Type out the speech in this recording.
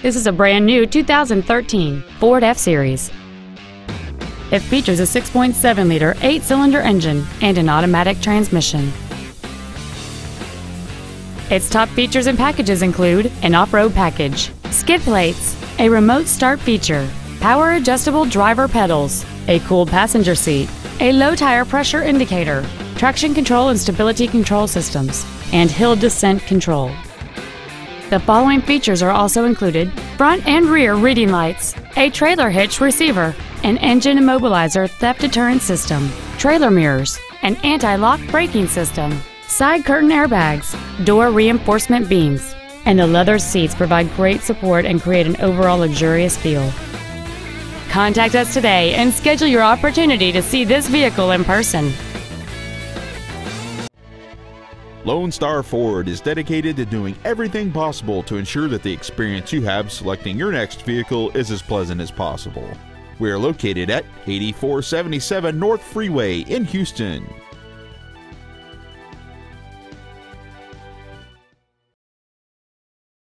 This is a brand new 2013 Ford F-Series. It features a 6.7-liter eight-cylinder engine and an automatic transmission. Its top features and packages include an off-road package, skid plates, a remote start feature, power adjustable driver pedals, a cooled passenger seat, a low tire pressure indicator, traction control and stability control systems, and hill descent control. The following features are also included front and rear reading lights, a trailer hitch receiver, an engine immobilizer theft deterrent system, trailer mirrors, an anti lock braking system, side curtain airbags, door reinforcement beams, and the leather seats provide great support and create an overall luxurious feel. Contact us today and schedule your opportunity to see this vehicle in person. Lone Star Ford is dedicated to doing everything possible to ensure that the experience you have selecting your next vehicle is as pleasant as possible. We are located at 8477 North Freeway in Houston.